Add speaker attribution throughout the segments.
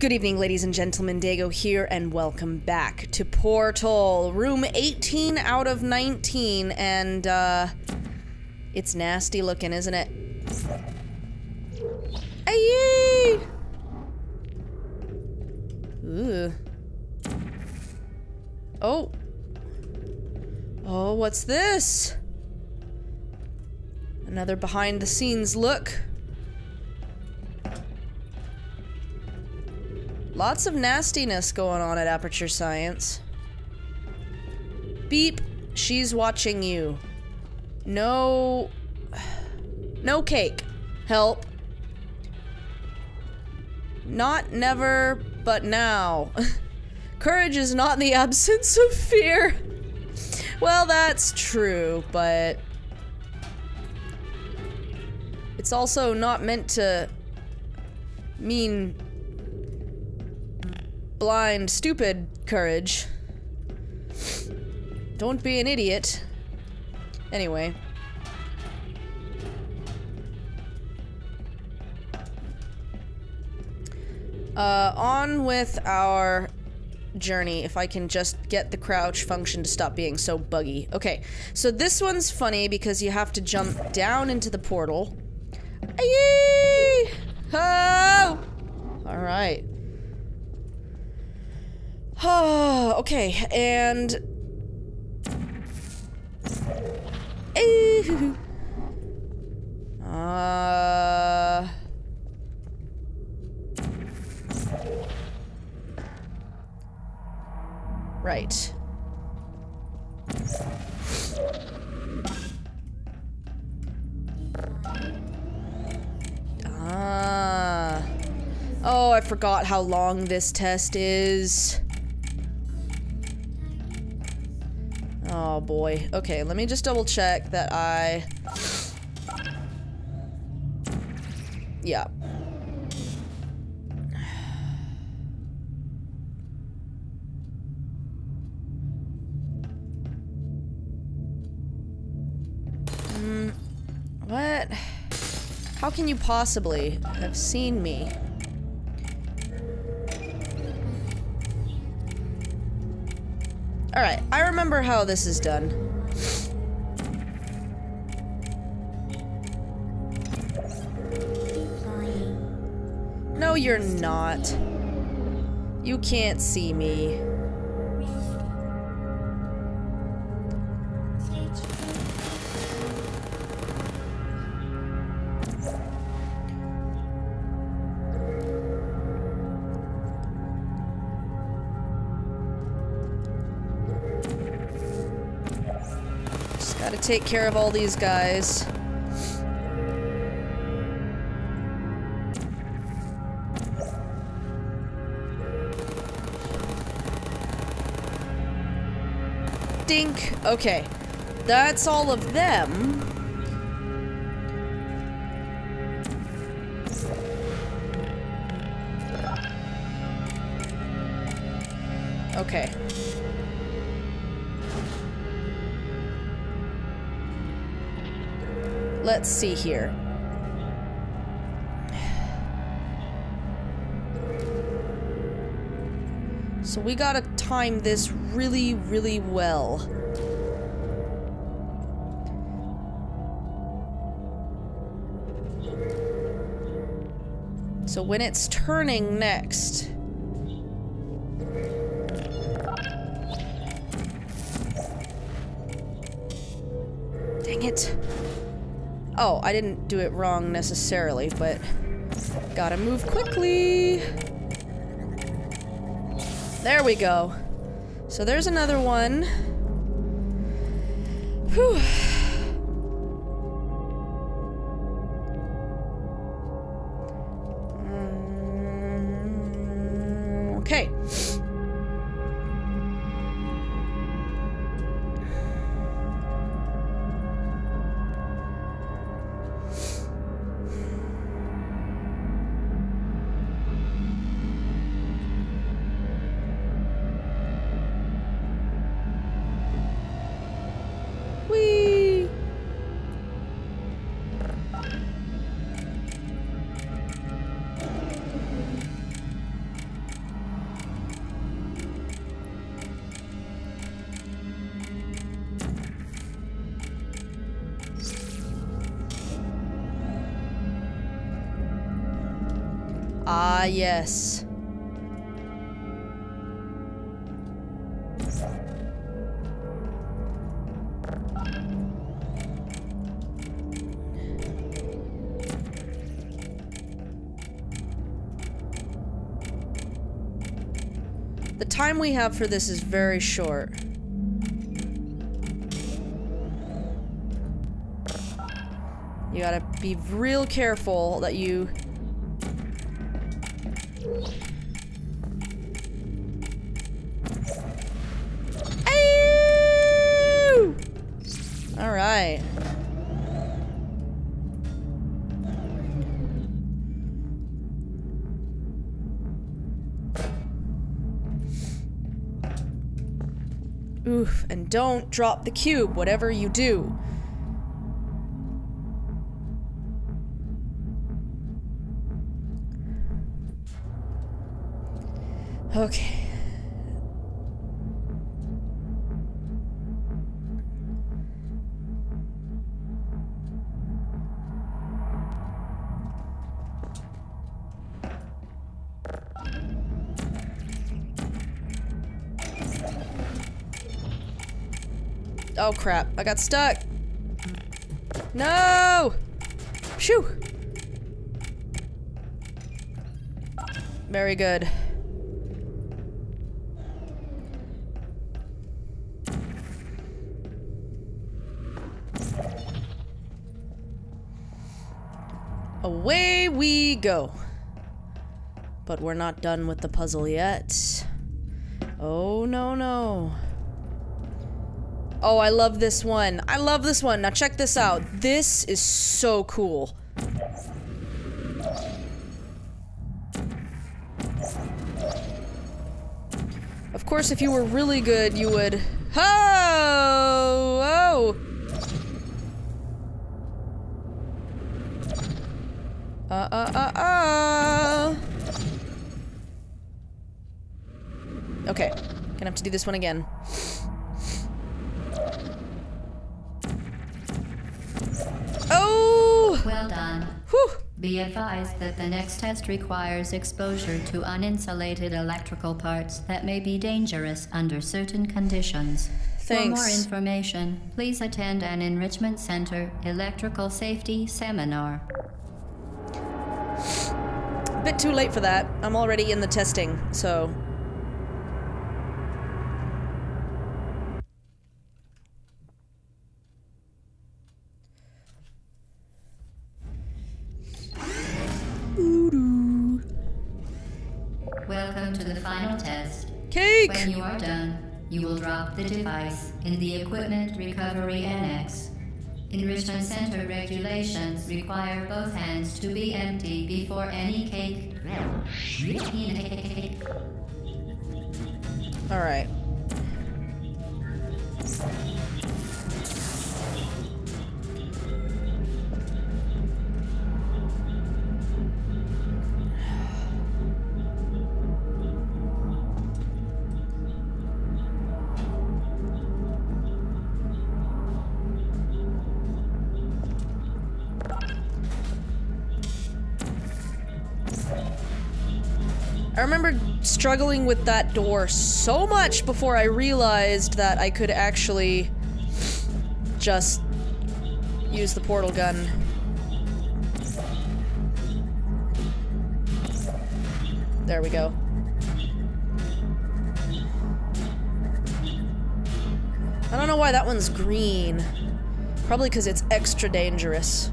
Speaker 1: Good evening, ladies and gentlemen. Dego here, and welcome back to Portal, room 18 out of 19, and, uh, it's nasty looking, isn't it? Aye! Ooh. Oh. Oh, what's this? Another behind the scenes look. Lots of nastiness going on at Aperture Science. Beep, she's watching you. No. No cake. Help. Not never, but now. Courage is not the absence of fear. Well, that's true, but. It's also not meant to mean blind, stupid courage. Don't be an idiot. Anyway. Uh, on with our journey if I can just get the crouch function to stop being so buggy. Okay, so this one's funny because you have to jump down into the portal. Aye! Oh! Alright. Okay, and... Uh... Right. Ah. Oh, I forgot how long this test is. Boy. Okay, let me just double check that I... Yeah. Mm, what? How can you possibly have seen me? Alright, I remember how this is done. No, you're not. You can't see me. Take care of all these guys. Dink. Okay. That's all of them. Okay. Let's see here. So we gotta time this really, really well. So when it's turning next... Dang it. Oh, I didn't do it wrong necessarily, but gotta move quickly. There we go. So there's another one. Whew. Yes. The time we have for this is very short. You gotta be real careful that you... don't drop the cube, whatever you do. Okay. Oh crap, I got stuck. No! Phew! Very good. Away we go. But we're not done with the puzzle yet. Oh, no, no. Oh, I love this one. I love this one. Now check this out. This is so cool. Of course, if you were really good, you would... Oh! Oh! Uh, uh, uh, uh. Okay. Gonna have to do this one again.
Speaker 2: Be advised that the next test requires exposure to uninsulated electrical parts that may be dangerous under certain conditions. For more information, please attend an Enrichment Center Electrical Safety Seminar.
Speaker 1: A Bit too late for that. I'm already in the testing, so.
Speaker 2: Final test.
Speaker 1: Cake!
Speaker 2: When you are done, you will drop the device in the Equipment Recovery Annex. Enrichment Center regulations require both hands to be empty before any cake.
Speaker 1: Alright. I remember struggling with that door so much before I realized that I could actually just use the portal gun. There we go. I don't know why that one's green. Probably because it's extra dangerous.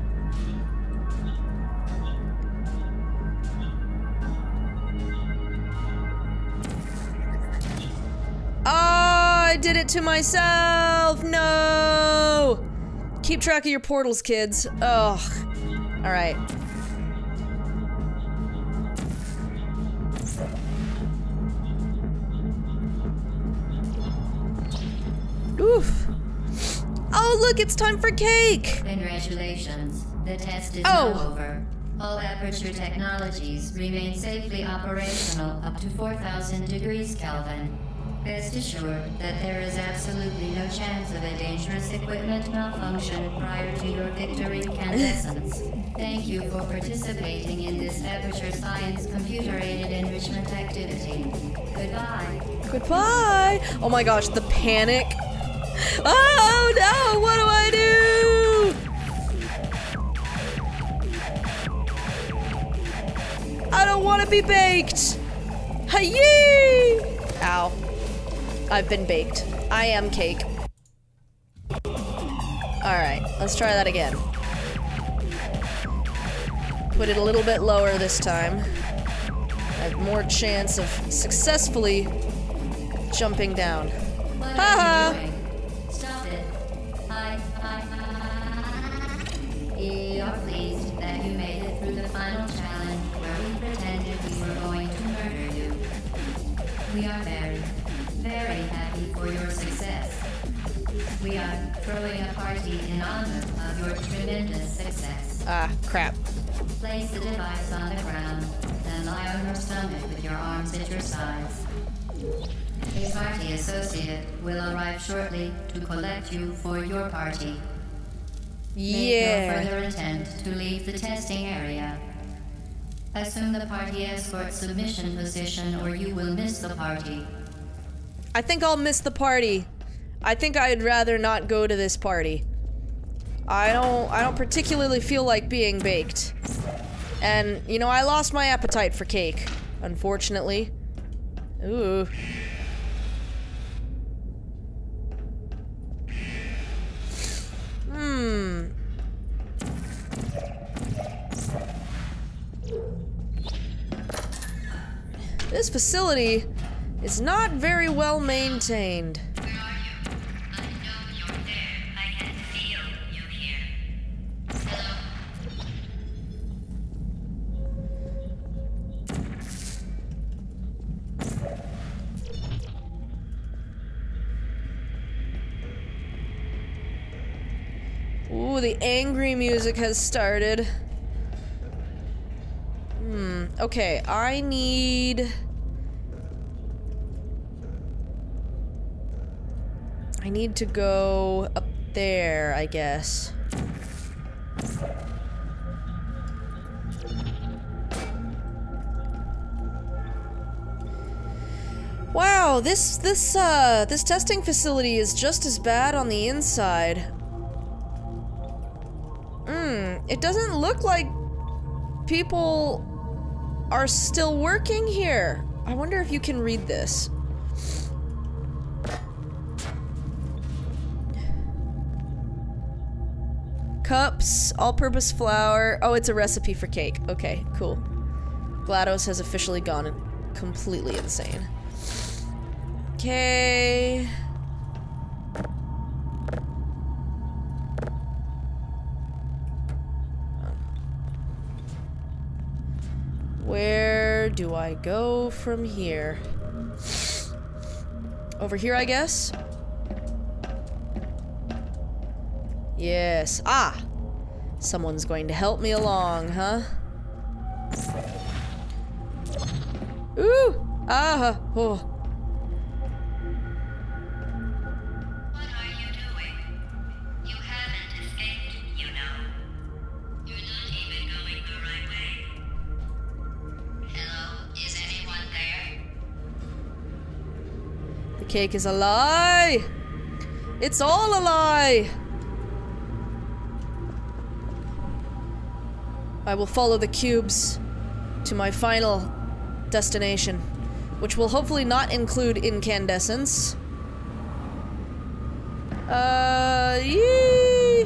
Speaker 1: Did it to myself! No! Keep track of your portals, kids. Ugh. Alright. Oof. Oh, look, it's time for cake!
Speaker 2: Congratulations. The test is
Speaker 1: Oh.
Speaker 2: over. All Aperture technologies remain safely operational up to 4000 degrees Kelvin. Rest assured that there is absolutely no chance of a dangerous equipment malfunction prior to your victory incandescence. Thank you for participating in this Aperture Science computer-aided enrichment activity. Goodbye.
Speaker 1: Goodbye. Oh my gosh, the panic. Oh no, what do I do? I don't want to be baked. Hey! Ow. I've been baked. I am cake. Alright, let's try that again. Put it a little bit lower this time. I have more chance of successfully jumping down. Ha-ha.
Speaker 2: doing? Stop it. Hi, hi, hi. We are pleased that you made it through the final challenge where we pretended we were going to murder you. We are We are throwing a party in honor of your tremendous success.
Speaker 1: Ah, crap.
Speaker 2: Place the device on the ground, then lie on your stomach with your arms at your sides. A party associate will arrive shortly to collect you for your party. Make no further attempt to leave the testing area. Assume the party escort submission position or you will miss the party.
Speaker 1: I think I'll miss the party. I think I'd rather not go to this party. I don't I don't particularly feel like being baked. And you know, I lost my appetite for cake, unfortunately. Ooh. Hmm. This facility is not very well maintained. Music has started. Hmm, okay, I need... I need to go up there, I guess. Wow, this this uh this testing facility is just as bad on the inside. It doesn't look like people are still working here. I wonder if you can read this. Cups, all-purpose flour. Oh, it's a recipe for cake. Okay, cool. GLaDOS has officially gone completely insane. Okay. Where do I go from here? Over here, I guess? Yes. Ah! Someone's going to help me along, huh? Ooh! Ah! Oh. Cake is a lie! It's all a lie! I will follow the cubes to my final destination, which will hopefully not include incandescence. Uh, yee!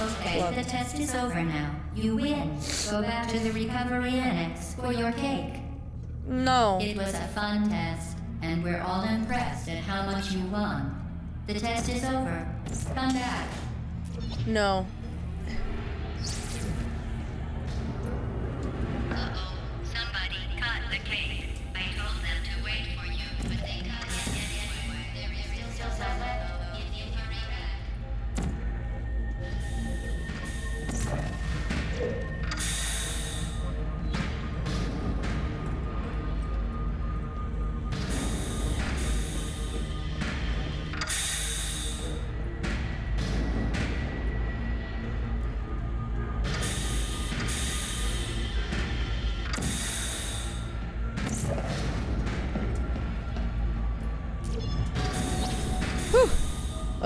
Speaker 2: Okay,
Speaker 1: Well-
Speaker 2: the test is over now. You win. Go back to the recovery annex for your cake.
Speaker 1: No.
Speaker 2: It was a fun test, and we're all impressed at how much you won. The test is over. Come back.
Speaker 1: No.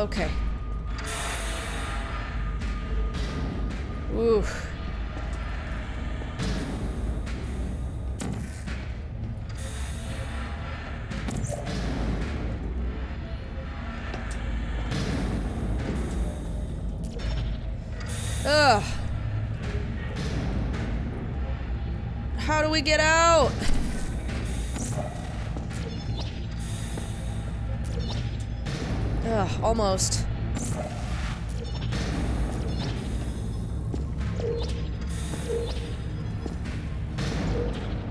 Speaker 1: Okay. Ooh. Ugh. How do we get out? Almost.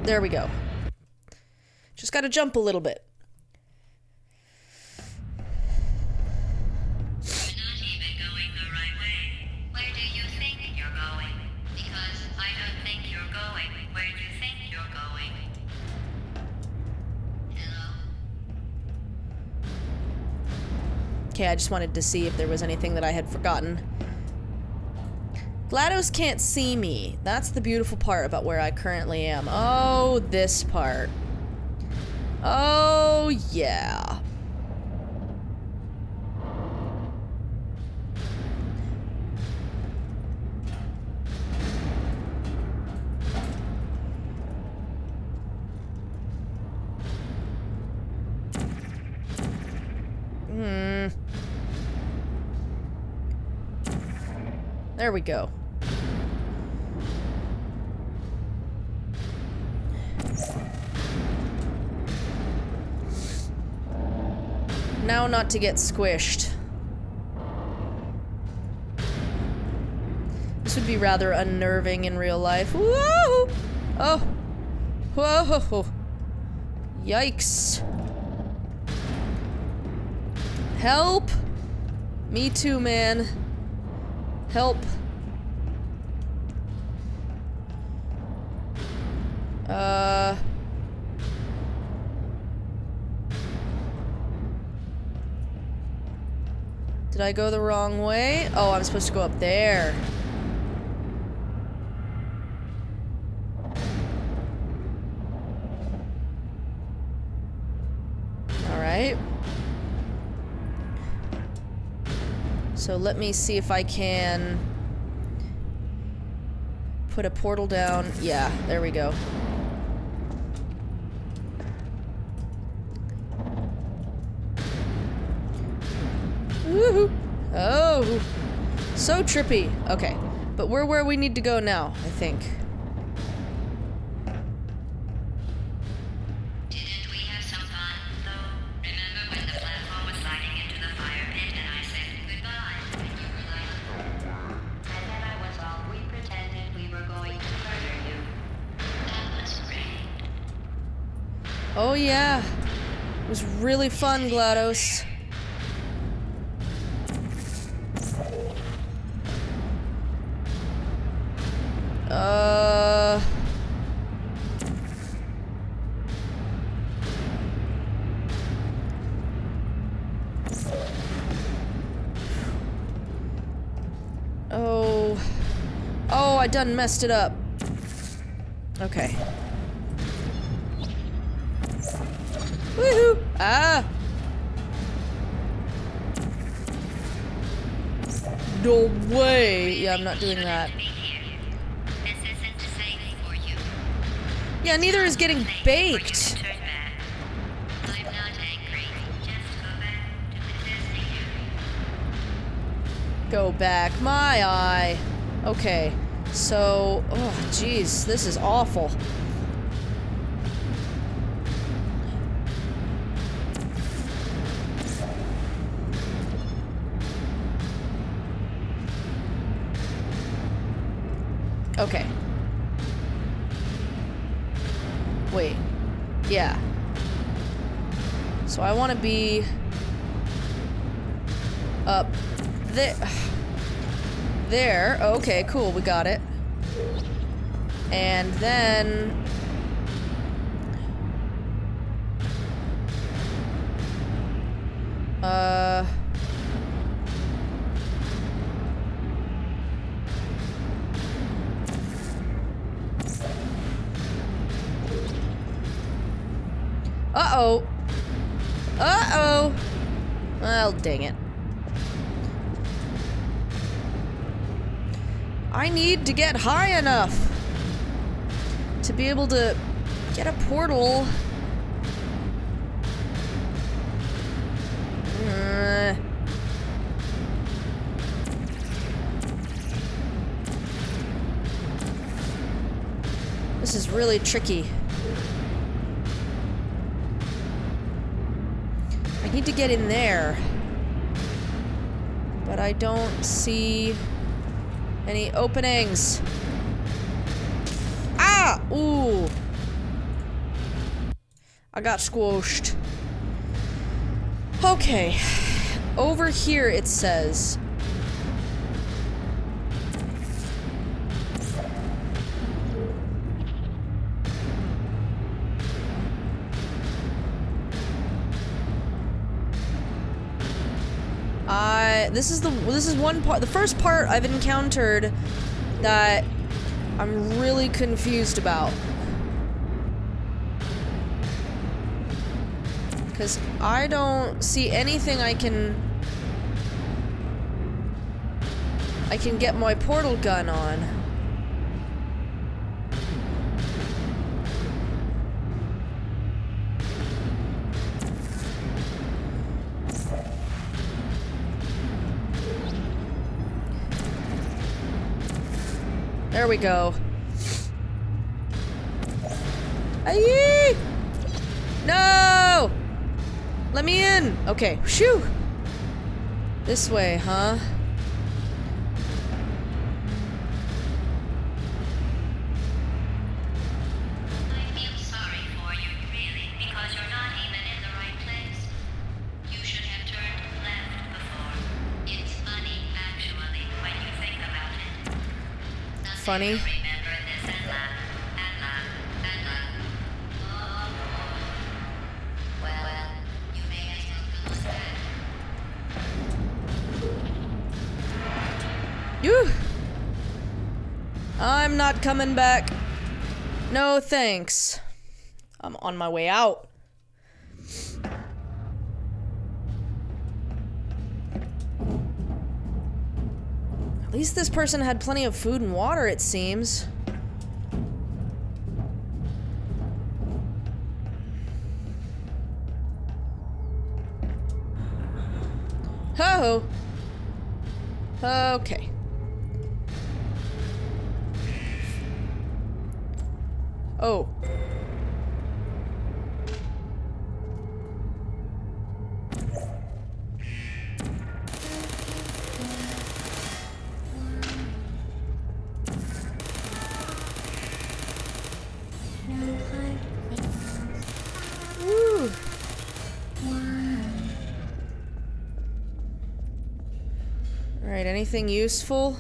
Speaker 1: There we go. Just gotta jump a little bit. Okay, I just wanted to see if there was anything that I had forgotten. GLaDOS can't see me. That's the beautiful part about where I currently am. Oh, this part. Oh, yeah. Hmm. There we go. Now not to get squished. This would be rather unnerving in real life. Whoa! Oh. Whoa. Yikes. Help! Me too, man. Help. Uh. Did I go the wrong way? Oh, I'm supposed to go up there. So let me see if I can put a portal down. Yeah, there we go. Woohoo! Oh, so trippy. Okay, but we're where we need to go now, I think. Oh yeah, it was really fun, GLaDOS. Uh. Oh. Oh, I done messed it up. Okay. Woohoo! Ah! No way! Yeah, I'm not doing that. Yeah, neither is getting baked.
Speaker 2: Go back.
Speaker 1: My eye. Okay. So, oh, jeez, this is awful. Be up there. There. Okay, cool. We got it. And then... Uh... Uh-oh. Well, dang it. I need to get high enough to be able to get a portal. Uh. This is really tricky. I need to get in there. But I don't see any openings. Ah! Ooh. I got squoshed. Okay. Over here it says. This is the this is one part the first part I've encountered that I'm really confused about. Because I don't see anything I can... I can get my portal gun on. There we go. Aye! No! Let me in! Okay, shoo! This way, huh?
Speaker 2: Back.
Speaker 1: You. I'm not coming back. No thanks. I'm on my way out. Least this person had plenty of food and water, it seems. Ho! Okay. Oh. Anything useful?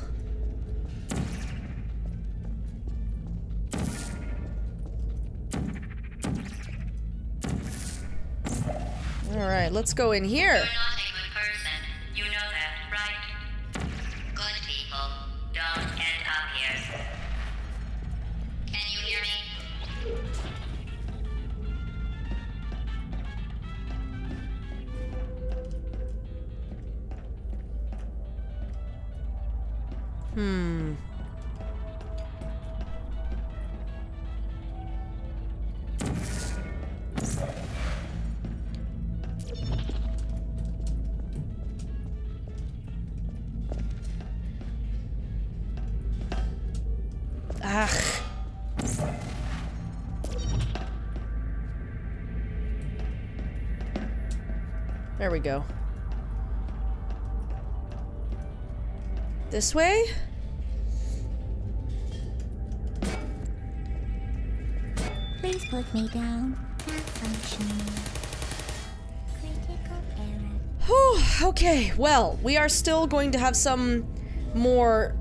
Speaker 1: Alright, let's go in here. Hmm. There we go. This way?
Speaker 3: Put me down.
Speaker 1: Whew, okay, well, we are still going to have some more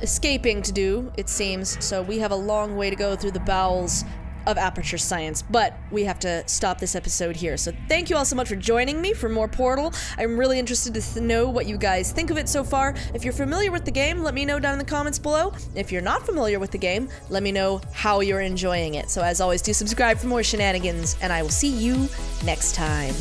Speaker 1: escaping to do, it seems, so we have a long way to go through the bowels of Aperture Science, but we have to stop this episode here. So thank you all so much for joining me for more Portal. I'm really interested to know what you guys think of it so far. If you're familiar with the game, let me know down in the comments below. If you're not familiar with the game, let me know how you're enjoying it. So as always, do subscribe for more shenanigans, and I will see you next time.